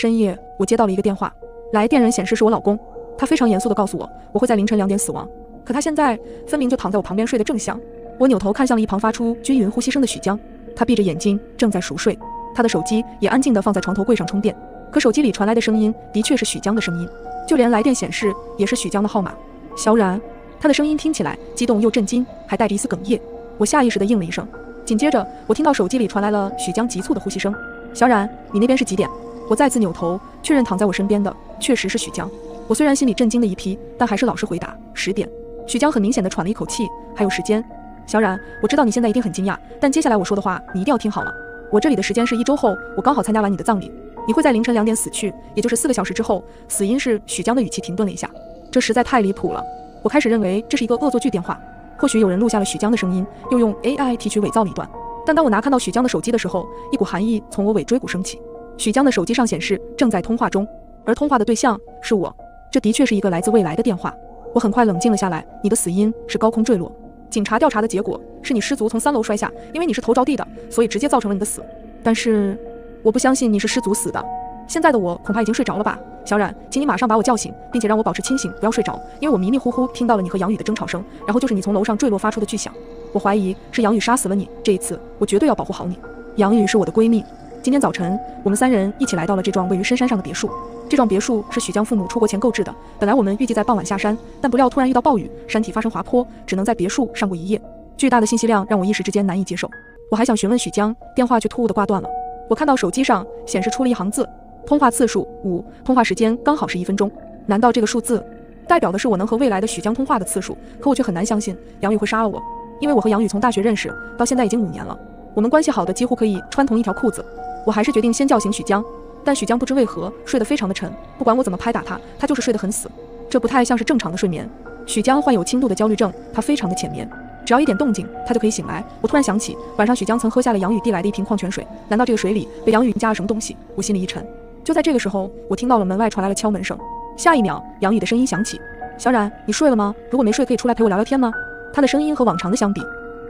深夜，我接到了一个电话，来电人显示是我老公，他非常严肃地告诉我，我会在凌晨两点死亡。可他现在分明就躺在我旁边睡得正香。我扭头看向了一旁发出均匀呼吸声的许江，他闭着眼睛正在熟睡，他的手机也安静地放在床头柜上充电。可手机里传来的声音的确是许江的声音，就连来电显示也是许江的号码。小冉，他的声音听起来激动又震惊，还带着一丝哽咽。我下意识地应了一声，紧接着我听到手机里传来了许江急促的呼吸声。小冉，你那边是几点？我再次扭头确认躺在我身边的确实是许江。我虽然心里震惊的一批，但还是老实回答十点。许江很明显的喘了一口气，还有时间。小冉，我知道你现在一定很惊讶，但接下来我说的话你一定要听好了。我这里的时间是一周后，我刚好参加完你的葬礼，你会在凌晨两点死去，也就是四个小时之后。死因是许江的语气停顿了一下，这实在太离谱了。我开始认为这是一个恶作剧电话，或许有人录下了许江的声音，又用 AI 提取伪造了一段。但当我拿看到许江的手机的时候，一股寒意从我尾椎骨升起。许江的手机上显示正在通话中，而通话的对象是我。这的确是一个来自未来的电话。我很快冷静了下来。你的死因是高空坠落，警察调查的结果是你失足从三楼摔下，因为你是头着地的，所以直接造成了你的死。但是我不相信你是失足死的。现在的我恐怕已经睡着了吧？小冉，请你马上把我叫醒，并且让我保持清醒，不要睡着，因为我迷迷糊糊听到了你和杨宇的争吵声，然后就是你从楼上坠落发出的巨响。我怀疑是杨宇杀死了你。这一次我绝对要保护好你。杨宇是我的闺蜜。今天早晨，我们三人一起来到了这幢位于深山上的别墅。这幢别墅是许江父母出国前购置的。本来我们预计在傍晚下山，但不料突然遇到暴雨，山体发生滑坡，只能在别墅上过一夜。巨大的信息量让我一时之间难以接受。我还想询问许江，电话却突兀的挂断了。我看到手机上显示出了一行字：通话次数五，通话时间刚好是一分钟。难道这个数字代表的是我能和未来的许江通话的次数？可我却很难相信杨宇会杀了我，因为我和杨宇从大学认识到现在已经五年了，我们关系好的几乎可以穿同一条裤子。我还是决定先叫醒许江，但许江不知为何睡得非常的沉，不管我怎么拍打他，他就是睡得很死，这不太像是正常的睡眠。许江患有轻度的焦虑症，他非常的浅眠，只要一点动静，他就可以醒来。我突然想起晚上许江曾喝下了杨宇递来的一瓶矿泉水，难道这个水里被杨宇加了什么东西？我心里一沉。就在这个时候，我听到了门外传来了敲门声，下一秒，杨宇的声音响起：“小冉，你睡了吗？如果没睡，可以出来陪我聊聊天吗？”他的声音和往常的相比，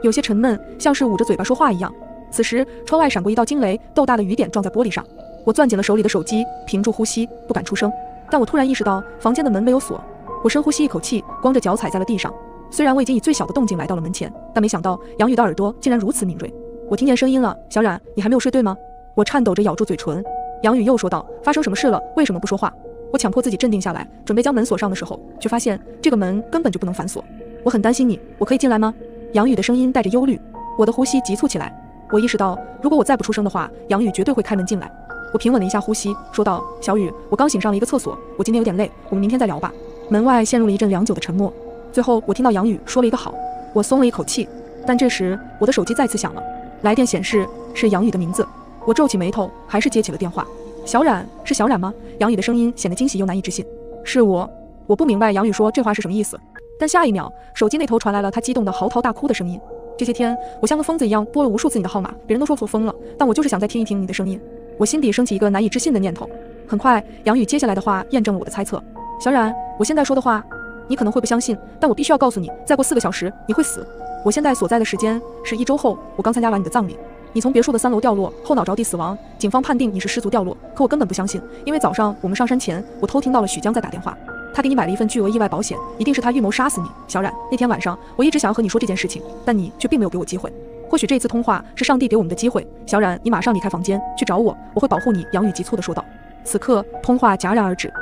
有些沉闷，像是捂着嘴巴说话一样。此时，窗外闪过一道惊雷，豆大的雨点撞在玻璃上。我攥紧了手里的手机，屏住呼吸，不敢出声。但我突然意识到，房间的门没有锁。我深呼吸一口气，光着脚踩在了地上。虽然我已经以最小的动静来到了门前，但没想到杨宇的耳朵竟然如此敏锐。我听见声音了，小冉，你还没有睡对吗？我颤抖着咬住嘴唇。杨宇又说道：“发生什么事了？为什么不说话？”我强迫自己镇定下来，准备将门锁上的时候，却发现这个门根本就不能反锁。我很担心你，我可以进来吗？杨宇的声音带着忧虑。我的呼吸急促起来。我意识到，如果我再不出声的话，杨宇绝对会开门进来。我平稳了一下呼吸，说道：“小雨，我刚醒上了一个厕所，我今天有点累，我们明天再聊吧。”门外陷入了一阵良久的沉默。最后，我听到杨宇说了一个“好”，我松了一口气。但这时，我的手机再次响了，来电显示是杨宇的名字。我皱起眉头，还是接起了电话。小冉，是小冉吗？杨宇的声音显得惊喜又难以置信。是我。我不明白杨宇说这话是什么意思，但下一秒，手机那头传来了他激动的嚎啕大哭的声音。这些天，我像个疯子一样拨了无数次你的号码，别人都说我疯了，但我就是想再听一听你的声音。我心底升起一个难以置信的念头。很快，杨宇接下来的话验证了我的猜测。小冉，我现在说的话，你可能会不相信，但我必须要告诉你，再过四个小时你会死。我现在所在的时间是一周后，我刚参加完你的葬礼。你从别墅的三楼掉落，后脑着地死亡。警方判定你是失足掉落，可我根本不相信，因为早上我们上山前，我偷听到了许江在打电话。他给你买了一份巨额意外保险，一定是他预谋杀死你，小冉。那天晚上，我一直想要和你说这件事情，但你却并没有给我机会。或许这次通话是上帝给我们的机会，小冉，你马上离开房间去找我，我会保护你。杨宇急促地说道。此刻，通话戛然而止。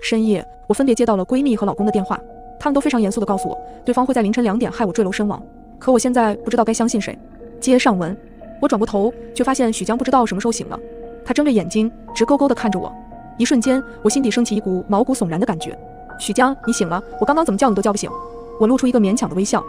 深夜，我分别接到了闺蜜和老公的电话，他们都非常严肃地告诉我，对方会在凌晨两点害我坠楼身亡。可我现在不知道该相信谁。接上文，我转过头，却发现许江不知道什么时候醒了，他睁着眼睛，直勾勾地看着我。一瞬间，我心底升起一股毛骨悚然的感觉。许江，你醒了！我刚刚怎么叫你都叫不醒。我露出一个勉强的微笑。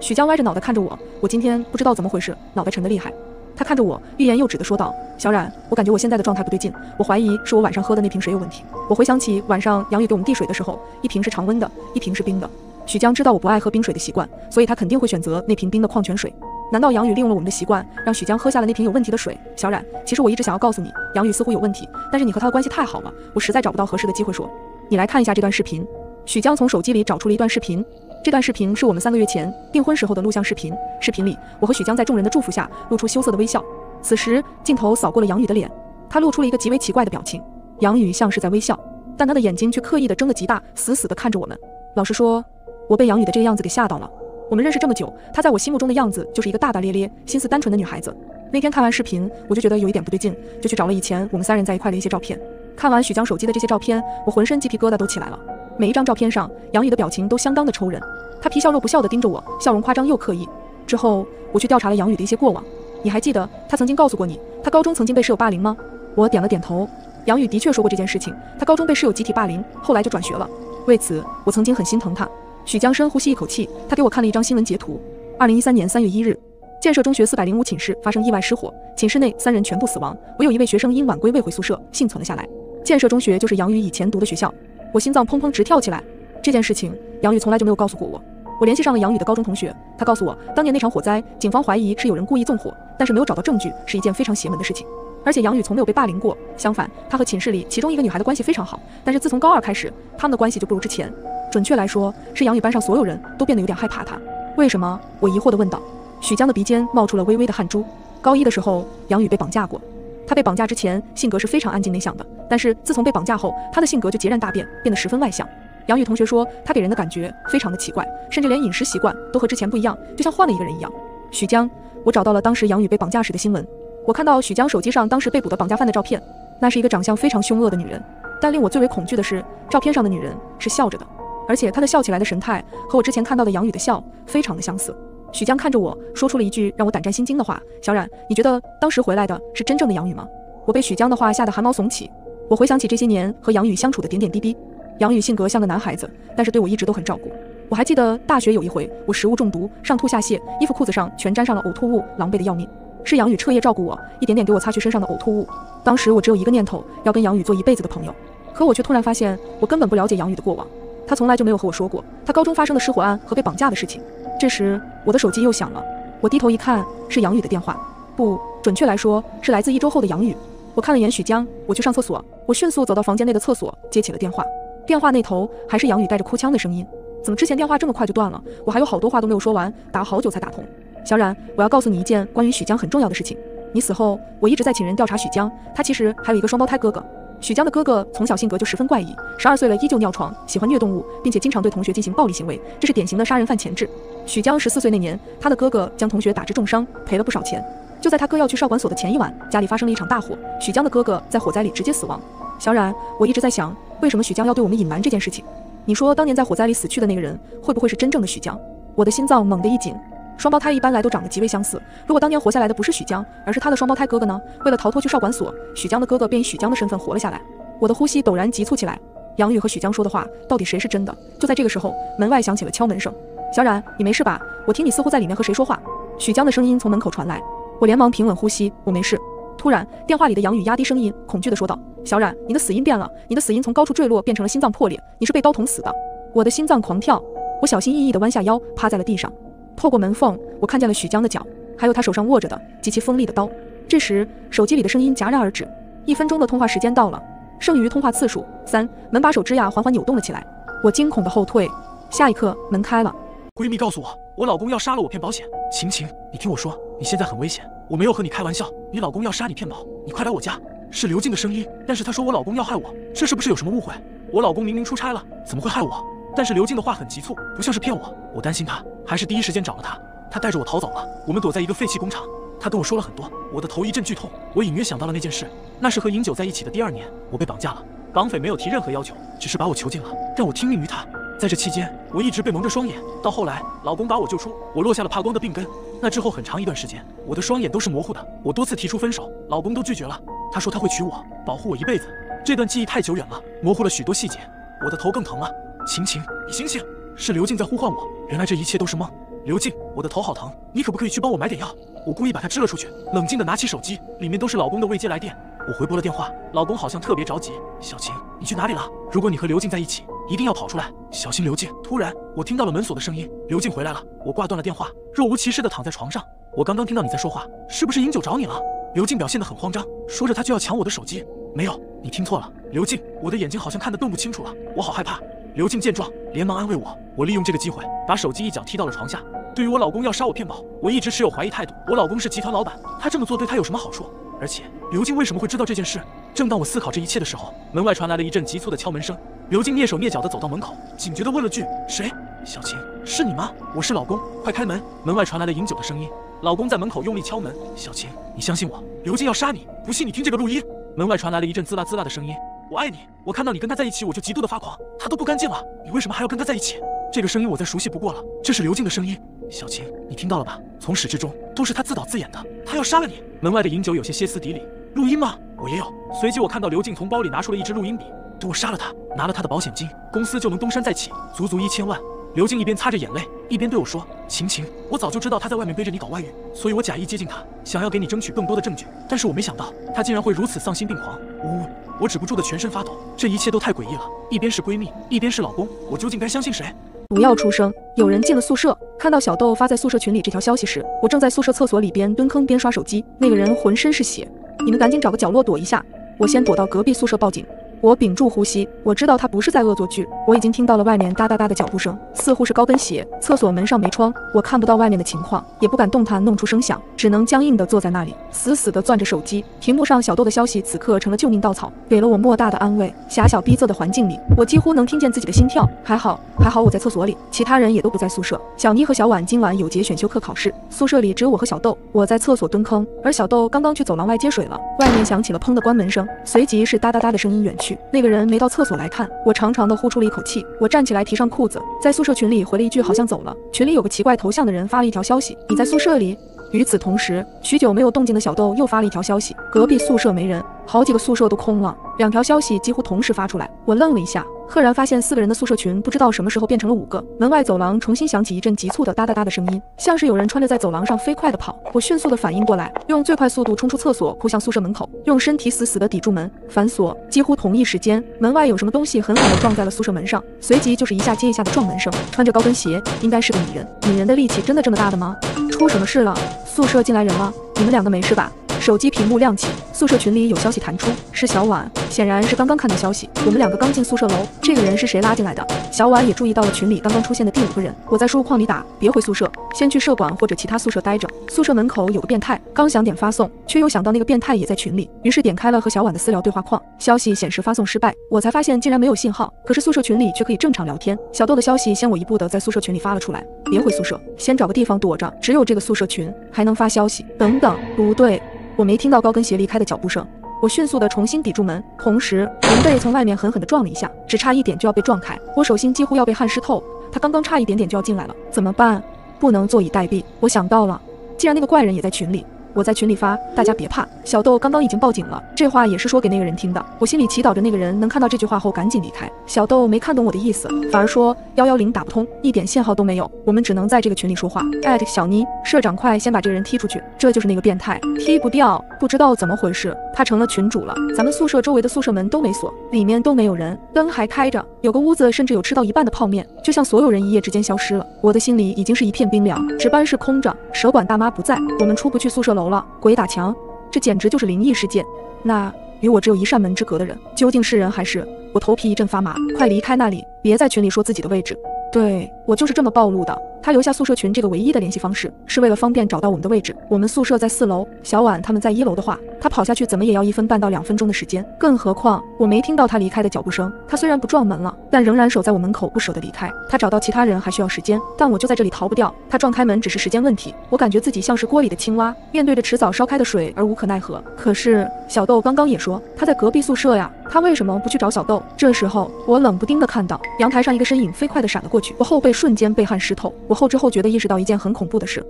许江歪着脑袋看着我，我今天不知道怎么回事，脑袋沉得厉害。他看着我，欲言又止地说道：“小冉，我感觉我现在的状态不对劲，我怀疑是我晚上喝的那瓶水有问题。我回想起晚上杨宇给我们递水的时候，一瓶是常温的，一瓶是冰的。许江知道我不爱喝冰水的习惯，所以他肯定会选择那瓶冰的矿泉水。”难道杨宇利用了我们的习惯，让许江喝下了那瓶有问题的水？小冉，其实我一直想要告诉你，杨宇似乎有问题，但是你和他的关系太好了，我实在找不到合适的机会说。你来看一下这段视频。许江从手机里找出了一段视频，这段视频是我们三个月前订婚时候的录像视频。视频里，我和许江在众人的祝福下露出羞涩的微笑。此时，镜头扫过了杨宇的脸。他露出了一个极为奇怪的表情。杨宇像是在微笑，但他的眼睛却刻意的睁得极大，死死的看着我们。老实说，我被杨宇的这个样子给吓到了。我们认识这么久，她在我心目中的样子就是一个大大咧咧、心思单纯的女孩子。那天看完视频，我就觉得有一点不对劲，就去找了以前我们三人在一块的一些照片。看完许江手机的这些照片，我浑身鸡皮疙瘩都起来了。每一张照片上，杨宇的表情都相当的抽人，她皮笑肉不笑的盯着我，笑容夸张又刻意。之后我去调查了杨宇的一些过往，你还记得她曾经告诉过你，她高中曾经被室友霸凌吗？我点了点头。杨宇的确说过这件事情，她高中被室友集体霸凌，后来就转学了。为此，我曾经很心疼她。许江深呼吸一口气，他给我看了一张新闻截图。二零一三年三月一日，建设中学四百零五寝室发生意外失火，寝室内三人全部死亡，唯有一位学生因晚归未回宿舍幸存了下来。建设中学就是杨宇以前读的学校，我心脏砰砰直跳起来。这件事情杨宇从来就没有告诉过我。我联系上了杨宇的高中同学，他告诉我，当年那场火灾，警方怀疑是有人故意纵火，但是没有找到证据，是一件非常邪门的事情。而且杨宇从没有被霸凌过，相反，他和寝室里其中一个女孩的关系非常好。但是自从高二开始，他们的关系就不如之前。准确来说，是杨宇班上所有人都变得有点害怕他。为什么？我疑惑地问道。许江的鼻尖冒出了微微的汗珠。高一的时候，杨宇被绑架过。他被绑架之前性格是非常安静内向的，但是自从被绑架后，他的性格就截然大变，变得十分外向。杨宇同学说，他给人的感觉非常的奇怪，甚至连饮食习惯都和之前不一样，就像换了一个人一样。许江，我找到了当时杨宇被绑架时的新闻。我看到许江手机上当时被捕的绑架犯的照片，那是一个长相非常凶恶的女人。但令我最为恐惧的是，照片上的女人是笑着的。而且他的笑起来的神态和我之前看到的杨宇的笑非常的相似。许江看着我说出了一句让我胆战心惊的话：“小冉，你觉得当时回来的是真正的杨宇吗？”我被许江的话吓得汗毛耸起。我回想起这些年和杨宇相处的点点滴滴，杨宇性格像个男孩子，但是对我一直都很照顾。我还记得大学有一回，我食物中毒，上吐下泻，衣服裤子上全沾上了呕吐物，狼狈的要命。是杨宇彻夜照顾我，一点点给我擦去身上的呕吐物。当时我只有一个念头，要跟杨宇做一辈子的朋友。可我却突然发现，我根本不了解杨宇的过往。他从来就没有和我说过他高中发生的失火案和被绑架的事情。这时，我的手机又响了，我低头一看，是杨宇的电话，不准确来说是来自一周后的杨宇。我看了眼许江，我去上厕所。我迅速走到房间内的厕所，接起了电话。电话那头还是杨宇带着哭腔的声音。怎么之前电话这么快就断了？我还有好多话都没有说完，打了好久才打通。小冉，我要告诉你一件关于许江很重要的事情。你死后，我一直在请人调查许江，他其实还有一个双胞胎哥哥。许江的哥哥从小性格就十分怪异，十二岁了依旧尿床，喜欢虐动物，并且经常对同学进行暴力行为，这是典型的杀人犯前置。许江十四岁那年，他的哥哥将同学打致重伤，赔了不少钱。就在他哥要去少管所的前一晚，家里发生了一场大火，许江的哥哥在火灾里直接死亡。小冉，我一直在想，为什么许江要对我们隐瞒这件事情？你说当年在火灾里死去的那个人，会不会是真正的许江？我的心脏猛地一紧。双胞胎一般来都长得极为相似，如果当年活下来的不是许江，而是他的双胞胎哥哥呢？为了逃脱去少管所，许江的哥哥便以许江的身份活了下来。我的呼吸陡然急促起来。杨宇和许江说的话，到底谁是真的？就在这个时候，门外响起了敲门声。小冉，你没事吧？我听你似乎在里面和谁说话。许江的声音从门口传来。我连忙平稳呼吸，我没事。突然，电话里的杨宇压低声音，恐惧地说道：“小冉，你的死因变了，你的死因从高处坠落变成了心脏破裂，你是被刀捅死的。”我的心脏狂跳，我小心翼翼地弯下腰，趴在了地上。透过门缝，我看见了许江的脚，还有他手上握着的极其锋利的刀。这时，手机里的声音戛然而止。一分钟的通话时间到了，剩余通话次数三。门把手吱呀缓缓扭动了起来，我惊恐的后退。下一刻，门开了。闺蜜告诉我，我老公要杀了我骗保险。晴晴，你听我说，你现在很危险，我没有和你开玩笑，你老公要杀你骗保，你快来我家。是刘静的声音，但是她说我老公要害我，这是不是有什么误会？我老公明明出差了，怎么会害我？但是刘静的话很急促，不像是骗我。我担心他，还是第一时间找了他。他带着我逃走了。我们躲在一个废弃工厂。他跟我说了很多。我的头一阵剧痛。我隐约想到了那件事，那是和饮酒在一起的第二年，我被绑架了。绑匪没有提任何要求，只是把我囚禁了，让我听命于他。在这期间，我一直被蒙着双眼。到后来，老公把我救出，我落下了怕光的病根。那之后很长一段时间，我的双眼都是模糊的。我多次提出分手，老公都拒绝了。他说他会娶我，保护我一辈子。这段记忆太久远了，模糊了许多细节。我的头更疼了。晴晴，你醒醒！是刘静在呼唤我。原来这一切都是梦。刘静，我的头好疼，你可不可以去帮我买点药？我故意把它支了出去，冷静地拿起手机，里面都是老公的未接来电。我回拨了电话，老公好像特别着急。小晴，你去哪里了？如果你和刘静在一起，一定要跑出来，小心刘静。突然，我听到了门锁的声音，刘静回来了。我挂断了电话，若无其事地躺在床上。我刚刚听到你在说话，是不是饮酒找你了？刘静表现得很慌张，说着他就要抢我的手机。没有，你听错了，刘静，我的眼睛好像看得更不清楚了，我好害怕。刘静见状，连忙安慰我。我利用这个机会，把手机一脚踢到了床下。对于我老公要杀我骗保，我一直持有怀疑态度。我老公是集团老板，他这么做对他有什么好处？而且刘静为什么会知道这件事？正当我思考这一切的时候，门外传来了一阵急促的敲门声。刘静蹑手蹑脚地走到门口，警觉地问了句：“谁？”小琴，是你吗？我是老公，快开门！门外传来了饮酒的声音。老公在门口用力敲门。小琴，你相信我，刘静要杀你，不信你听这个录音。门外传来了一阵滋啦滋啦的声音。我爱你，我看到你跟他在一起，我就极度的发狂。他都不干净了，你为什么还要跟他在一起？这个声音我再熟悉不过了，这是刘静的声音。小晴，你听到了吧？从始至终都是他自导自演的，他要杀了你。门外的饮酒有些歇斯底里。录音吗？我也有。随即我看到刘静从包里拿出了一支录音笔。等我杀了他，拿了他的保险金，公司就能东山再起，足足一千万。刘静一边擦着眼泪，一边对我说：“晴晴，我早就知道他在外面背着你搞外遇，所以我假意接近他，想要给你争取更多的证据。但是我没想到他竟然会如此丧心病狂。”呜，我止不住的全身发抖，这一切都太诡异了。一边是闺蜜，一边是老公，我究竟该相信谁？不要出声！有人进了宿舍。看到小豆发在宿舍群里这条消息时，我正在宿舍厕所里边蹲坑边刷手机。那个人浑身是血，你们赶紧找个角落躲一下，我先躲到隔壁宿舍报警。我屏住呼吸，我知道他不是在恶作剧。我已经听到了外面哒哒哒的脚步声，似乎是高跟鞋。厕所门上没窗，我看不到外面的情况，也不敢动弹弄出声响，只能僵硬地坐在那里，死死地攥着手机。屏幕上小豆的消息此刻成了救命稻草，给了我莫大的安慰。狭小逼仄的环境里，我几乎能听见自己的心跳。还好，还好我在厕所里，其他人也都不在宿舍。小妮和小婉今晚有节选修课考试，宿舍里只有我和小豆。我在厕所蹲坑，而小豆刚刚去走廊外接水了。外面响起了砰的关门声，随即是哒哒哒的声音远去。那个人没到。厕所来看，我长长的呼出了一口气。我站起来，提上裤子，在宿舍群里回了一句“好像走了”。群里有个奇怪头像的人发了一条消息：“你在宿舍里？”与此同时，许久没有动静的小豆又发了一条消息：“隔壁宿舍没人，好几个宿舍都空了。”两条消息几乎同时发出来，我愣了一下。赫然发现四个人的宿舍群不知道什么时候变成了五个。门外走廊重新响起一阵急促的哒哒哒的声音，像是有人穿着在走廊上飞快的跑。我迅速的反应过来，用最快速度冲出厕所，扑向宿舍门口，用身体死死的抵住门，反锁。几乎同一时间，门外有什么东西狠狠的撞在了宿舍门上，随即就是一下接一下的撞门声。穿着高跟鞋，应该是个女人。女人的力气真的这么大的吗？出什么事了？宿舍进来人了？你们两个没事吧？手机屏幕亮起，宿舍群里有消息弹出，是小婉，显然是刚刚看到消息。我们两个刚进宿舍楼，这个人是谁拉进来的？小婉也注意到了群里刚刚出现的第五个人。我在输入框里打，别回宿舍，先去社管或者其他宿舍待着。宿舍门口有个变态，刚想点发送，却又想到那个变态也在群里，于是点开了和小婉的私聊对话框，消息显示发送失败。我才发现竟然没有信号，可是宿舍群里却可以正常聊天。小豆的消息先我一步的在宿舍群里发了出来，别回宿舍，先找个地方躲着，只有这个宿舍群还能发消息。等等，不对。我没听到高跟鞋离开的脚步声，我迅速地重新抵住门，同时门被从外面狠狠地撞了一下，只差一点就要被撞开，我手心几乎要被汗湿透。他刚刚差一点点就要进来了，怎么办？不能坐以待毙。我想到了，既然那个怪人也在群里。我在群里发，大家别怕，小豆刚刚已经报警了。这话也是说给那个人听的。我心里祈祷着那个人能看到这句话后赶紧离开。小豆没看懂我的意思，反而说幺幺零打不通，一点信号都没有，我们只能在这个群里说话。艾特小妮，社长快先把这个人踢出去。这就是那个变态，踢不掉，不知道怎么回事，他成了群主了。咱们宿舍周围的宿舍门都没锁，里面都没有人，灯还开着，有个屋子甚至有吃到一半的泡面，就像所有人一夜之间消失了。我的心里已经是一片冰凉。值班室空着，舍管大妈不在，我们出不去宿舍楼。了，鬼打墙，这简直就是灵异事件。那与我只有一扇门之隔的人，究竟是人还是？我头皮一阵发麻，快离开那里，别在群里说自己的位置。对我就是这么暴露的。他留下宿舍群这个唯一的联系方式，是为了方便找到我们的位置。我们宿舍在四楼，小婉他们在一楼的话，他跑下去怎么也要一分半到两分钟的时间。更何况我没听到他离开的脚步声。他虽然不撞门了，但仍然守在我门口，不舍得离开。他找到其他人还需要时间，但我就在这里逃不掉。他撞开门只是时间问题。我感觉自己像是锅里的青蛙，面对着迟早烧开的水而无可奈何。可是小豆刚刚也说他在隔壁宿舍呀，他为什么不去找小豆？这时候我冷不丁的看到阳台上一个身影飞快的闪了过去，我后背瞬间被汗湿透。我后知后觉的意识到。一件很恐怖的事，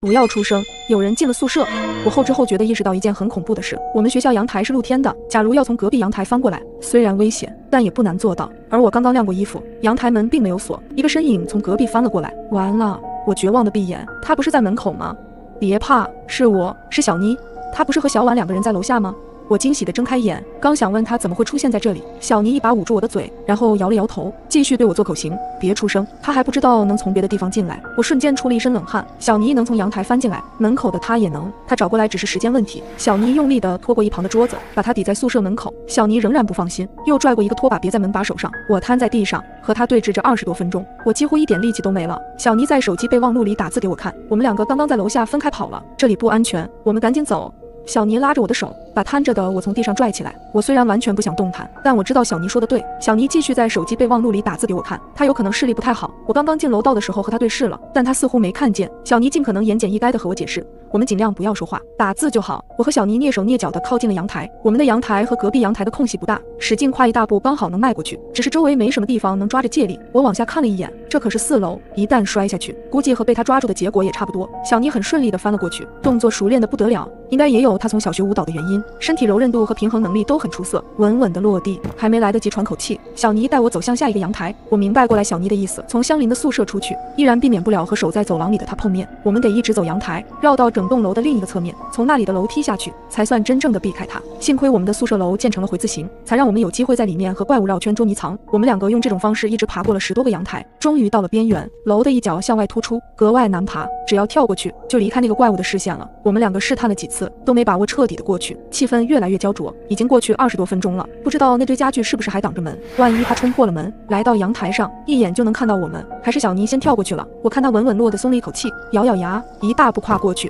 不要出声！有人进了宿舍。我后知后觉地意识到一件很恐怖的事：我们学校阳台是露天的，假如要从隔壁阳台翻过来，虽然危险，但也不难做到。而我刚刚晾过衣服，阳台门并没有锁，一个身影从隔壁翻了过来。完了！我绝望的闭眼，他不是在门口吗？别怕，是我，是小妮，他不是和小婉两个人在楼下吗？我惊喜地睁开眼，刚想问他怎么会出现在这里，小尼一把捂住我的嘴，然后摇了摇头，继续对我做口型，别出声。他还不知道能从别的地方进来。我瞬间出了一身冷汗。小尼能从阳台翻进来，门口的他也能，他找过来只是时间问题。小尼用力地拖过一旁的桌子，把他抵在宿舍门口。小尼仍然不放心，又拽过一个拖把别在门把手上。我瘫在地上，和他对峙着二十多分钟，我几乎一点力气都没了。小尼在手机备忘录里打字给我看，我们两个刚刚在楼下分开跑了，这里不安全，我们赶紧走。小尼拉着我的手，把瘫着的我从地上拽起来。我虽然完全不想动弹，但我知道小尼说的对。小尼继续在手机备忘录里打字给我看，他有可能视力不太好。我刚刚进楼道的时候和他对视了，但他似乎没看见。小尼尽可能言简意赅的和我解释。我们尽量不要说话，打字就好。我和小尼蹑手蹑脚地靠近了阳台。我们的阳台和隔壁阳台的空隙不大，使劲跨一大步刚好能迈过去。只是周围没什么地方能抓着借力。我往下看了一眼，这可是四楼，一旦摔下去，估计和被他抓住的结果也差不多。小尼很顺利地翻了过去，动作熟练的不得了，应该也有他从小学舞蹈的原因。身体柔韧度和平衡能力都很出色，稳稳地落地。还没来得及喘口气，小尼带我走向下一个阳台。我明白过来小尼的意思，从相邻的宿舍出去，依然避免不了和守在走廊里的他碰面。我们得一直走阳台，绕到整栋楼的另一个。侧面从那里的楼梯下去，才算真正的避开他。幸亏我们的宿舍楼建成了回字形，才让我们有机会在里面和怪物绕圈捉迷藏。我们两个用这种方式一直爬过了十多个阳台，终于到了边缘。楼的一角向外突出，格外难爬。只要跳过去，就离开那个怪物的视线了。我们两个试探了几次，都没把握彻底的过去，气氛越来越焦灼。已经过去二十多分钟了，不知道那堆家具是不是还挡着门？万一他冲破了门，来到阳台上，一眼就能看到我们。还是小尼先跳过去了。我看他稳稳落的松了一口气，咬咬牙，一大步跨过去。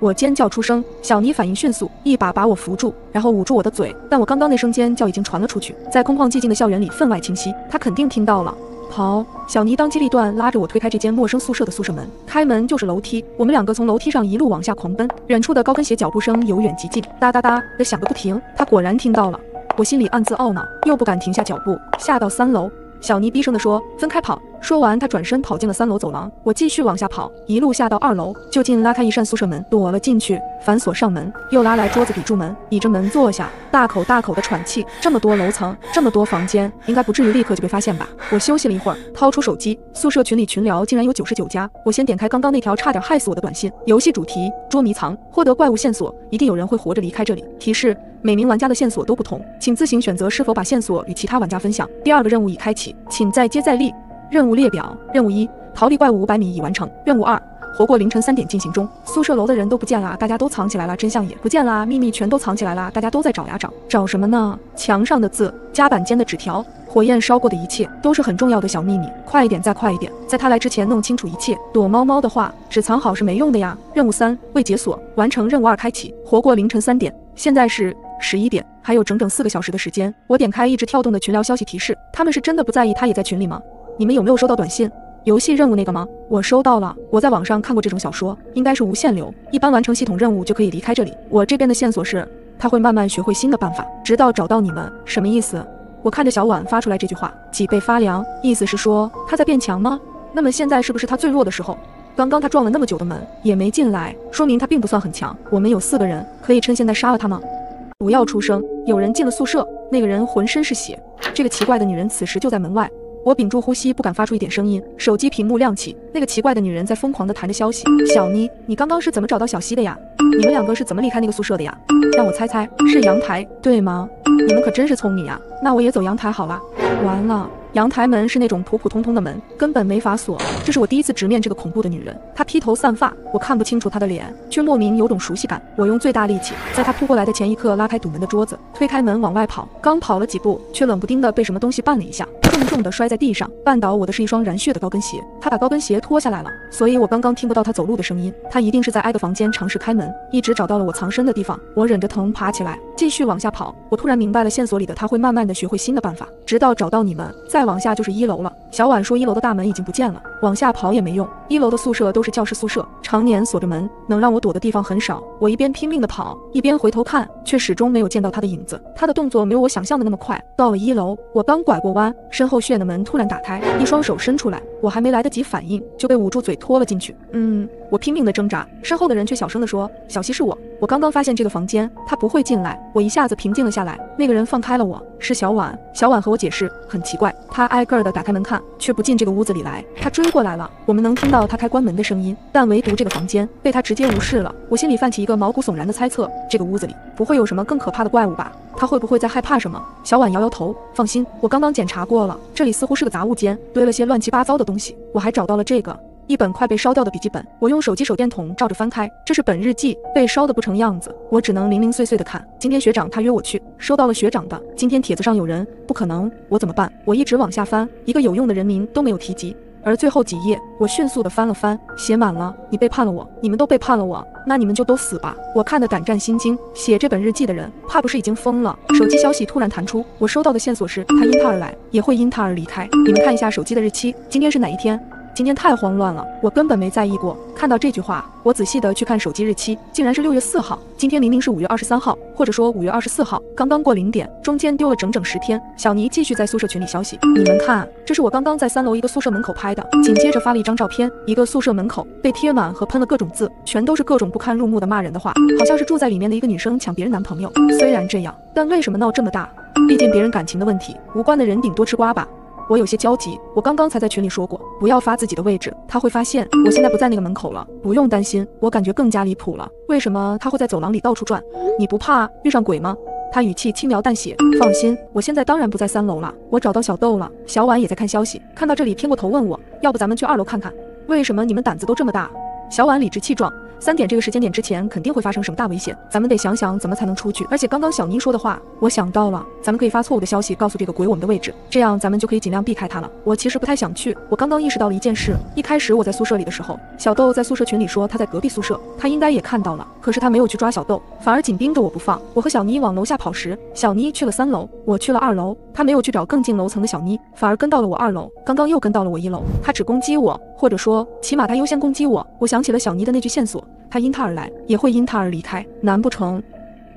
我尖叫出声，小尼反应迅速，一把把我扶住，然后捂住我的嘴。但我刚刚那声尖叫已经传了出去，在空旷寂静的校园里分外清晰。他肯定听到了。好！小尼当机立断，拉着我推开这间陌生宿舍的宿舍门。开门就是楼梯，我们两个从楼梯上一路往下狂奔。远处的高跟鞋脚步声由远及近，哒哒哒的响个不停。他果然听到了，我心里暗自懊恼，又不敢停下脚步，下到三楼。小尼低声地说：“分开跑。”说完，他转身跑进了三楼走廊。我继续往下跑，一路下到二楼，就近拉开一扇宿舍门，躲了进去，反锁上门，又拉来桌子抵住门，倚着门坐下，大口大口的喘气。这么多楼层，这么多房间，应该不至于立刻就被发现吧？我休息了一会儿，掏出手机，宿舍群里群聊竟然有九十九加。我先点开刚刚那条差点害死我的短信，游戏主题：捉迷藏，获得怪物线索，一定有人会活着离开这里。提示：每名玩家的线索都不同，请自行选择是否把线索与其他玩家分享。第二个任务已开启，请再接再厉。任务列表：任务一，逃离怪物五百米已完成。任务二，活过凌晨三点进行中。宿舍楼的人都不见了，大家都藏起来了，真相也不见了，秘密全都藏起来了，大家都在找呀找，找什么呢？墙上的字，夹板间的纸条，火焰烧过的一切，都是很重要的小秘密。快一点，再快一点，在他来之前弄清楚一切。躲猫猫的话，只藏好是没用的呀。任务三，未解锁，完成任务二开启，活过凌晨三点，现在是十一点，还有整整四个小时的时间。我点开一直跳动的群聊消息提示，他们是真的不在意他也在群里吗？你们有没有收到短信？游戏任务那个吗？我收到了。我在网上看过这种小说，应该是无限流，一般完成系统任务就可以离开这里。我这边的线索是，他会慢慢学会新的办法，直到找到你们。什么意思？我看着小婉发出来这句话，脊背发凉。意思是说他在变强吗？那么现在是不是他最弱的时候？刚刚他撞了那么久的门也没进来，说明他并不算很强。我们有四个人，可以趁现在杀了他吗？不要出声！有人进了宿舍，那个人浑身是血。这个奇怪的女人此时就在门外。我屏住呼吸，不敢发出一点声音。手机屏幕亮起，那个奇怪的女人在疯狂地弹着消息。小妮，你刚刚是怎么找到小西的呀？你们两个是怎么离开那个宿舍的呀？让我猜猜，是阳台对吗？你们可真是聪明呀！那我也走阳台好了。完了。阳台门是那种普普通通的门，根本没法锁。这是我第一次直面这个恐怖的女人。她披头散发，我看不清楚她的脸，却莫名有种熟悉感。我用最大力气，在她扑过来的前一刻拉开堵门的桌子，推开门往外跑。刚跑了几步，却冷不丁的被什么东西绊了一下，重重的摔在地上。绊倒我的是一双染血的高跟鞋。他把高跟鞋脱下来了，所以我刚刚听不到他走路的声音。他一定是在挨个房间尝试开门，一直找到了我藏身的地方。我忍着疼爬起来，继续往下跑。我突然明白了线索里的他会慢慢的学会新的办法，直到找到你们。再往下就是一楼了。小婉说：“一楼的大门已经不见了，往下跑也没用。一楼的宿舍都是教师宿舍，常年锁着门，能让我躲的地方很少。我一边拼命的跑，一边回头看，却始终没有见到他的影子。他的动作没有我想象的那么快。到了一楼，我刚拐过弯，身后血的门突然打开，一双手伸出来，我还没来得及反应，就被捂住嘴拖了进去。嗯，我拼命的挣扎，身后的人却小声的说：小西是我，我刚刚发现这个房间，他不会进来。我一下子平静了下来。那个人放开了我，是小婉。小婉和我解释，很奇怪，他挨个的打开。”门看，却不进这个屋子里来。他追过来了，我们能听到他开关门的声音，但唯独这个房间被他直接无视了。我心里泛起一个毛骨悚然的猜测：这个屋子里不会有什么更可怕的怪物吧？他会不会在害怕什么？小婉摇摇头，放心，我刚刚检查过了，这里似乎是个杂物间，堆了些乱七八糟的东西。我还找到了这个。一本快被烧掉的笔记本，我用手机手电筒照着翻开，这是本日记，被烧的不成样子，我只能零零碎碎的看。今天学长他约我去，收到了学长的。今天帖子上有人，不可能，我怎么办？我一直往下翻，一个有用的人名都没有提及。而最后几页，我迅速的翻了翻，写满了“你背叛了我，你们都背叛了我，那你们就都死吧”。我看得胆战心惊，写这本日记的人怕不是已经疯了？手机消息突然弹出，我收到的线索是他因他而来，也会因他而离开。你们看一下手机的日期，今天是哪一天？今天太慌乱了，我根本没在意过。看到这句话，我仔细的去看手机日期，竟然是六月四号。今天明明是五月二十三号，或者说五月二十四号，刚刚过零点，中间丢了整整十天。小尼继续在宿舍群里消息，你们看，这是我刚刚在三楼一个宿舍门口拍的。紧接着发了一张照片，一个宿舍门口被贴满和喷了各种字，全都是各种不堪入目的骂人的话，好像是住在里面的一个女生抢别人男朋友。虽然这样，但为什么闹这么大？毕竟别人感情的问题，无关的人顶多吃瓜吧。我有些焦急，我刚刚才在群里说过，不要发自己的位置，他会发现我现在不在那个门口了。不用担心，我感觉更加离谱了。为什么他会在走廊里到处转？你不怕遇上鬼吗？他语气轻描淡写，放心，我现在当然不在三楼了，我找到小豆了。小婉也在看消息，看到这里偏过头问我，要不咱们去二楼看看？为什么你们胆子都这么大？小婉理直气壮。三点这个时间点之前肯定会发生什么大危险，咱们得想想怎么才能出去。而且刚刚小妮说的话，我想到了，咱们可以发错误的消息告诉这个鬼我们的位置，这样咱们就可以尽量避开他了。我其实不太想去，我刚刚意识到了一件事。一开始我在宿舍里的时候，小豆在宿舍群里说他在隔壁宿舍，他应该也看到了，可是他没有去抓小豆，反而紧盯着我不放。我和小妮往楼下跑时，小妮去了三楼，我去了二楼，他没有去找更近楼层的小妮，反而跟到了我二楼，刚刚又跟到了我一楼。他只攻击我，或者说起码他优先攻击我。我想起了小妮的那句线索。他因他而来，也会因他而离开。难不成，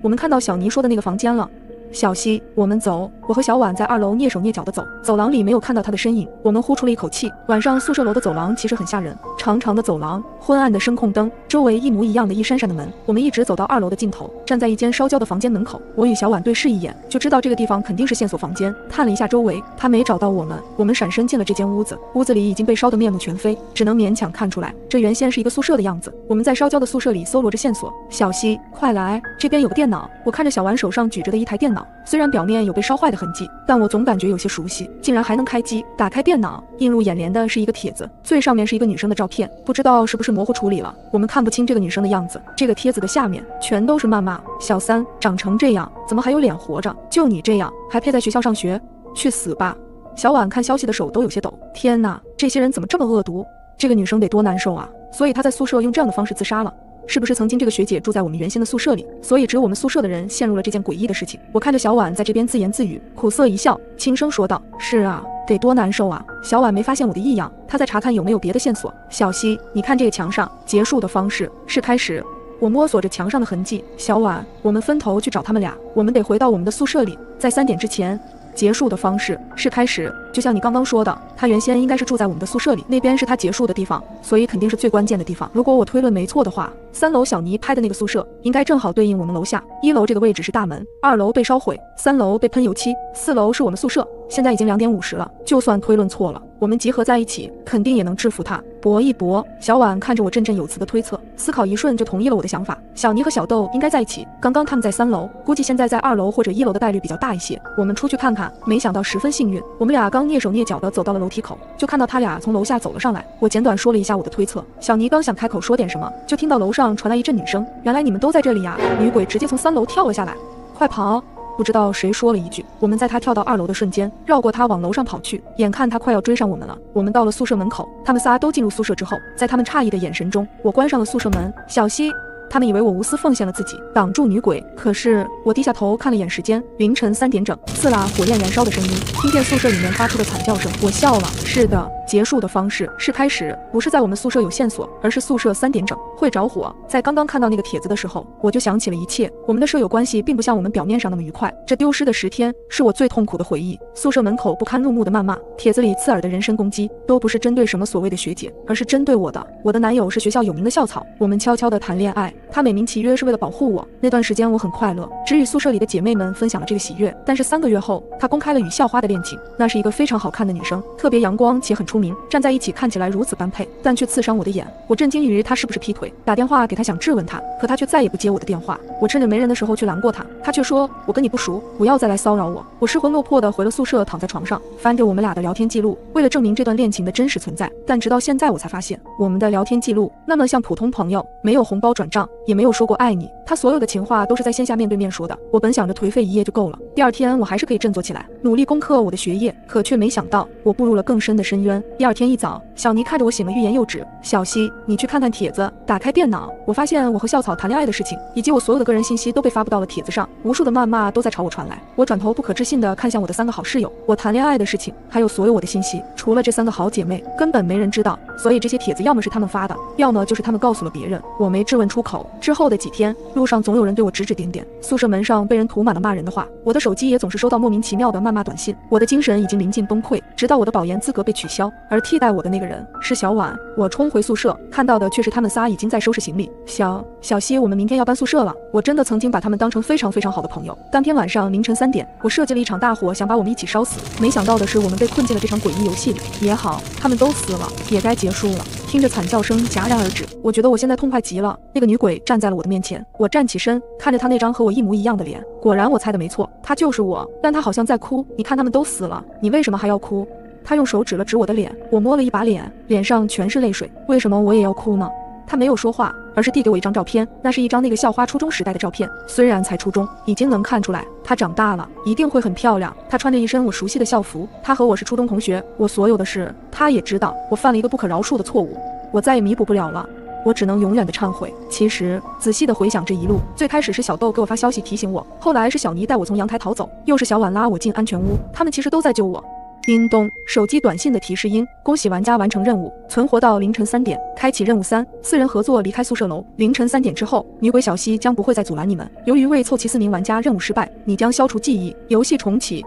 我们看到小尼说的那个房间了？小溪，我们走。我和小婉在二楼蹑手蹑脚的走，走廊里没有看到他的身影。我们呼出了一口气。晚上宿舍楼的走廊其实很吓人，长长的走廊，昏暗的声控灯，周围一模一样的一扇扇的门。我们一直走到二楼的尽头，站在一间烧焦的房间门口。我与小婉对视一眼，就知道这个地方肯定是线索房间。探了一下周围，他没找到我们。我们闪身进了这间屋子，屋子里已经被烧得面目全非，只能勉强看出来，这原先是一个宿舍的样子。我们在烧焦的宿舍里搜罗着线索。小溪，快来，这边有个电脑。我看着小婉手上举着的一台电脑，虽然表面有被烧坏的痕迹，但我总感觉有些熟悉，竟然还能开机。打开电脑，映入眼帘的是一个帖子，最上面是一个女生的照片，不知道是不是模糊处理了，我们看不清这个女生的样子。这个帖子的下面全都是谩骂：小三长成这样，怎么还有脸活着？就你这样，还配在学校上学？去死吧！小婉看消息的手都有些抖。天哪，这些人怎么这么恶毒？这个女生得多难受啊！所以她在宿舍用这样的方式自杀了。是不是曾经这个学姐住在我们原先的宿舍里，所以只有我们宿舍的人陷入了这件诡异的事情？我看着小婉在这边自言自语，苦涩一笑，轻声说道：“是啊，得多难受啊！”小婉没发现我的异样，她在查看有没有别的线索。小溪，你看这个墙上，结束的方式是开始。我摸索着墙上的痕迹。小婉，我们分头去找他们俩，我们得回到我们的宿舍里，在三点之前。结束的方式是开始，就像你刚刚说的，他原先应该是住在我们的宿舍里，那边是他结束的地方，所以肯定是最关键的地方。如果我推论没错的话，三楼小尼拍的那个宿舍应该正好对应我们楼下一楼这个位置是大门，二楼被烧毁，三楼被喷油漆，四楼是我们宿舍。现在已经两点五十了，就算推论错了，我们集合在一起，肯定也能制服他。搏一搏，小婉看着我振振有词的推测，思考一瞬就同意了我的想法。小尼和小豆应该在一起，刚刚他们在三楼，估计现在在二楼或者一楼的概率比较大一些。我们出去看看。没想到十分幸运，我们俩刚蹑手蹑脚的走到了楼梯口，就看到他俩从楼下走了上来。我简短说了一下我的推测。小尼刚想开口说点什么，就听到楼上传来一阵女声：“原来你们都在这里呀！”女鬼直接从三楼跳了下来，快跑！不知道谁说了一句，我们在他跳到二楼的瞬间，绕过他往楼上跑去。眼看他快要追上我们了，我们到了宿舍门口，他们仨都进入宿舍之后，在他们诧异的眼神中，我关上了宿舍门。小溪。他们以为我无私奉献了自己，挡住女鬼。可是我低下头看了眼时间，凌晨三点整，刺啦，火焰燃烧的声音，听见宿舍里面发出的惨叫声。我笑了。是的，结束的方式是开始，不是在我们宿舍有线索，而是宿舍三点整会着火。在刚刚看到那个帖子的时候，我就想起了一切。我们的舍友关系并不像我们表面上那么愉快。这丢失的十天是我最痛苦的回忆。宿舍门口不堪入目的谩骂，帖子里刺耳的人身攻击，都不是针对什么所谓的学姐，而是针对我的。我的男友是学校有名的校草，我们悄悄的谈恋爱。他美名其曰是为了保护我。那段时间我很快乐，只与宿舍里的姐妹们分享了这个喜悦。但是三个月后，他公开了与校花的恋情。那是一个非常好看的女生，特别阳光且很出名，站在一起看起来如此般配，但却刺伤我的眼。我震惊于他是不是劈腿，打电话给他想质问他，可他却再也不接我的电话。我趁着没人的时候去拦过他，他却说我跟你不熟，不要再来骚扰我。我失魂落魄的回了宿舍，躺在床上翻着我们俩的聊天记录，为了证明这段恋情的真实存在。但直到现在我才发现，我们的聊天记录那么像普通朋友，没有红包转账。也没有说过爱你，他所有的情话都是在线下面对面说的。我本想着颓废一夜就够了，第二天我还是可以振作起来，努力攻克我的学业，可却没想到我步入了更深的深渊。第二天一早，小尼看着我醒了欲言又止。小西，你去看看帖子。打开电脑，我发现我和校草谈恋爱的事情，以及我所有的个人信息都被发布到了帖子上，无数的谩骂都在朝我传来。我转头不可置信地看向我的三个好室友，我谈恋爱的事情，还有所有我的信息，除了这三个好姐妹，根本没人知道。所以这些帖子要么是他们发的，要么就是他们告诉了别人，我没质问出口。之后的几天，路上总有人对我指指点点，宿舍门上被人涂满了骂人的话，我的手机也总是收到莫名其妙的谩骂短信，我的精神已经临近崩溃。直到我的保研资格被取消，而替代我的那个人是小婉。我冲回宿舍，看到的却是他们仨已经在收拾行李。小小西，我们明天要搬宿舍了。我真的曾经把他们当成非常非常好的朋友。当天晚上凌晨三点，我设计了一场大火，想把我们一起烧死。没想到的是，我们被困进了这场诡异游戏里。也好，他们都死了，也该结束了。听着惨叫声戛然而止，我觉得我现在痛快极了。那个女鬼站在了我的面前，我站起身，看着她那张和我一模一样的脸，果然我猜的没错，她就是我。但她好像在哭。你看他们都死了，你为什么还要哭？他用手指了指我的脸，我摸了一把脸，脸上全是泪水。为什么我也要哭呢？他没有说话，而是递给我一张照片，那是一张那个校花初中时代的照片。虽然才初中，已经能看出来她长大了，一定会很漂亮。她穿着一身我熟悉的校服，她和我是初中同学。我所有的事，她也知道。我犯了一个不可饶恕的错误。我再也弥补不了了，我只能永远的忏悔。其实仔细的回想这一路，最开始是小豆给我发消息提醒我，后来是小尼带我从阳台逃走，又是小婉拉我进安全屋，他们其实都在救我。叮咚，手机短信的提示音，恭喜玩家完成任务，存活到凌晨三点，开启任务三，四人合作离开宿舍楼。凌晨三点之后，女鬼小西将不会再阻拦你们。由于未凑齐四名玩家，任务失败，你将消除记忆，游戏重启。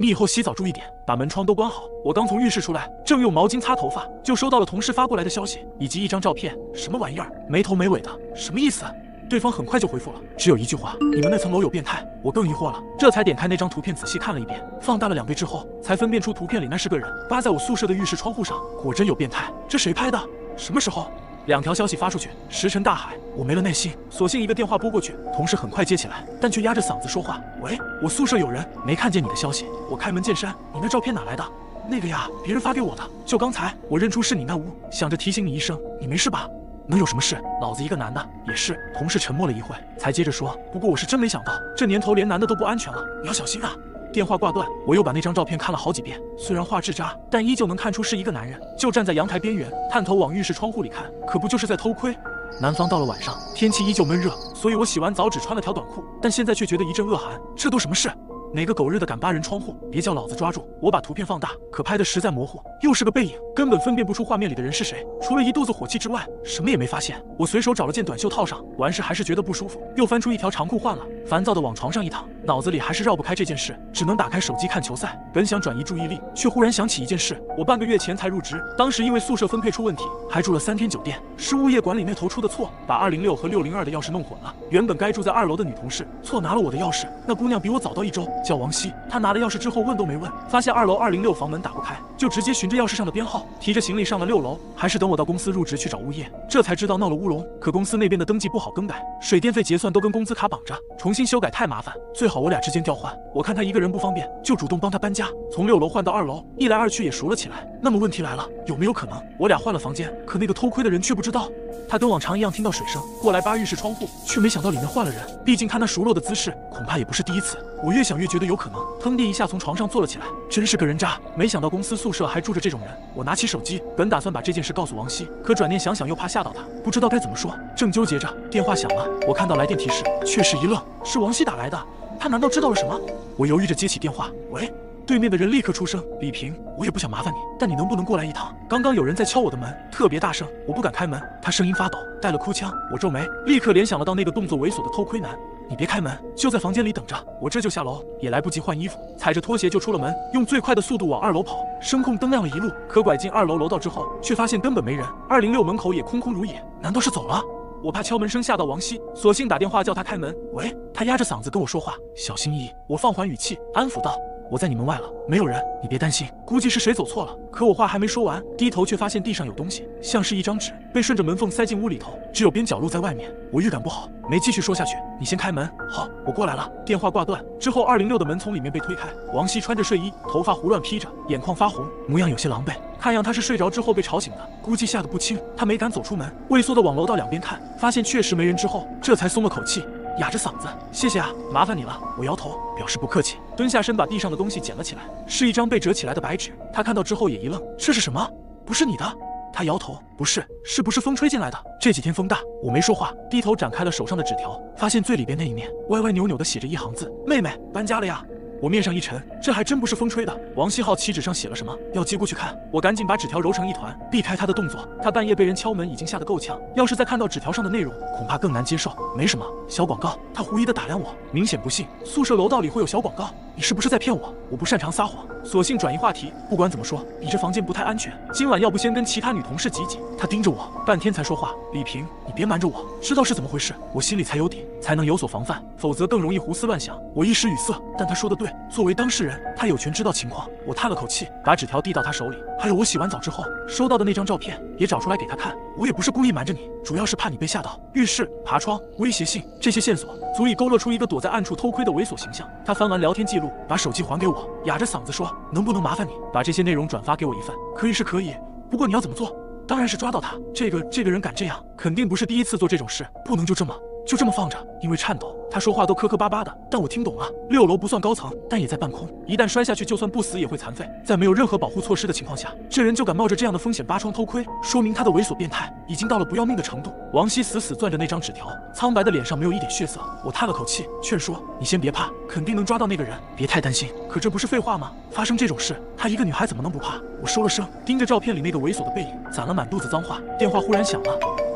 你以后洗澡注意点，把门窗都关好。我刚从浴室出来，正用毛巾擦头发，就收到了同事发过来的消息，以及一张照片。什么玩意儿？没头没尾的，什么意思？对方很快就回复了，只有一句话：你们那层楼有变态。我更疑惑了，这才点开那张图片仔细看了一遍，放大了两倍之后，才分辨出图片里那是个人扒在我宿舍的浴室窗户上，果真有变态。这谁拍的？什么时候？两条消息发出去，石沉大海。我没了耐心，索性一个电话拨过去。同事很快接起来，但却压着嗓子说话：“喂，我宿舍有人，没看见你的消息。我开门见山，你那照片哪来的？那个呀，别人发给我的。就刚才，我认出是你那屋，想着提醒你一声，你没事吧？能有什么事？老子一个男的也是。”同事沉默了一会，才接着说：“不过我是真没想到，这年头连男的都不安全了，你要小心啊。”电话挂断，我又把那张照片看了好几遍，虽然画质渣，但依旧能看出是一个男人，就站在阳台边缘，探头往浴室窗户里看，可不就是在偷窥？南方到了晚上，天气依旧闷热，所以我洗完澡只穿了条短裤，但现在却觉得一阵恶寒，这都什么事？哪个狗日的敢扒人窗户？别叫老子抓住！我把图片放大，可拍的实在模糊，又是个背影，根本分辨不出画面里的人是谁。除了一肚子火气之外，什么也没发现。我随手找了件短袖套上，完事还是觉得不舒服，又翻出一条长裤换了，烦躁的往床上一躺，脑子里还是绕不开这件事，只能打开手机看球赛。本想转移注意力，却忽然想起一件事：我半个月前才入职，当时因为宿舍分配出问题，还住了三天酒店，是物业管理那头出的错，把二零六和六零二的钥匙弄混了。原本该住在二楼的女同事错拿了我的钥匙，那姑娘比我早到一周。叫王希，她拿了钥匙之后问都没问，发现二楼二零六房门打不开，就直接循着钥匙上的编号，提着行李上了六楼。还是等我到公司入职去找物业，这才知道闹了乌龙。可公司那边的登记不好更改，水电费结算都跟工资卡绑着，重新修改太麻烦，最好我俩之间调换。我看他一个人不方便，就主动帮他搬家，从六楼换到二楼，一来二去也熟了起来。那么问题来了，有没有可能我俩换了房间，可那个偷窥的人却不知道？他跟往常一样听到水声过来扒浴室窗户，却没想到里面换了人。毕竟他那熟络的姿势，恐怕也不是第一次。我越想越觉得有可能，腾地一下从床上坐了起来，真是个人渣！没想到公司宿舍还住着这种人。我拿起手机，本打算把这件事告诉王希，可转念想想又怕吓到他，不知道该怎么说。正纠结着，电话响了，我看到来电提示，却是一愣，是王希打来的。他难道知道了什么？我犹豫着接起电话，喂。对面的人立刻出声：“李平，我也不想麻烦你，但你能不能过来一趟？刚刚有人在敲我的门，特别大声，我不敢开门。他声音发抖，带了哭腔。我皱眉，立刻联想了到那个动作猥琐的偷窥男。你别开门，就在房间里等着，我这就下楼。也来不及换衣服，踩着拖鞋就出了门，用最快的速度往二楼跑。声控灯亮了一路，可拐进二楼楼道之后，却发现根本没人。二零六门口也空空如也，难道是走了？我怕敲门声吓到王希，索性打电话叫他开门。喂，他压着嗓子跟我说话，小心翼翼。我放缓语气，安抚道。我在你门外了，没有人，你别担心，估计是谁走错了。可我话还没说完，低头却发现地上有东西，像是一张纸，被顺着门缝塞进屋里头，只有边角露在外面。我预感不好，没继续说下去。你先开门。好，我过来了。电话挂断之后，二零六的门从里面被推开，王希穿着睡衣，头发胡乱披着，眼眶发红，模样有些狼狈，看样他是睡着之后被吵醒的，估计吓得不轻。他没敢走出门，畏缩的往楼道两边看，发现确实没人之后，这才松了口气。哑着嗓子：“谢谢啊，麻烦你了。”我摇头，表示不客气，蹲下身把地上的东西捡了起来，是一张被折起来的白纸。他看到之后也一愣：“这是什么？不是你的？”他摇头：“不是，是不是风吹进来的？这几天风大。”我没说话，低头展开了手上的纸条，发现最里边那一面歪歪扭扭的写着一行字：“妹妹搬家了呀。”我面上一沉，这还真不是风吹的。王希浩旗纸上写了什么？要接过去看。我赶紧把纸条揉成一团，避开他的动作。他半夜被人敲门，已经吓得够呛，要是再看到纸条上的内容，恐怕更难接受。没什么，小广告。他狐疑的打量我，明显不信。宿舍楼道里会有小广告？你是不是在骗我？我不擅长撒谎，索性转移话题。不管怎么说，你这房间不太安全，今晚要不先跟其他女同事挤挤？他盯着我，半天才说话。李平，你别瞒着我，知道是怎么回事，我心里才有底，才能有所防范，否则更容易胡思乱想。我一时语塞，但他说的对，作为当事人。他有权知道情况。我叹了口气，把纸条递到他手里，还有我洗完澡之后收到的那张照片也找出来给他看。我也不是故意瞒着你，主要是怕你被吓到。浴室、爬窗、威胁信，这些线索足以勾勒出一个躲在暗处偷窥的猥琐形象。他翻完聊天记录，把手机还给我，哑着嗓子说：“能不能麻烦你把这些内容转发给我一份？可以是可以，不过你要怎么做？当然是抓到他。这个这个人敢这样，肯定不是第一次做这种事，不能就这么。”就这么放着，因为颤抖，他说话都磕磕巴巴的，但我听懂了。六楼不算高层，但也在半空，一旦摔下去，就算不死也会残废。在没有任何保护措施的情况下，这人就敢冒着这样的风险扒窗偷窥，说明他的猥琐变态已经到了不要命的程度。王希死死攥着那张纸条，苍白的脸上没有一点血色。我叹了口气，劝说你先别怕，肯定能抓到那个人，别太担心。可这不是废话吗？发生这种事，她一个女孩怎么能不怕？我收了声，盯着照片里那个猥琐的背影，攒了满肚子脏话。电话忽然响了。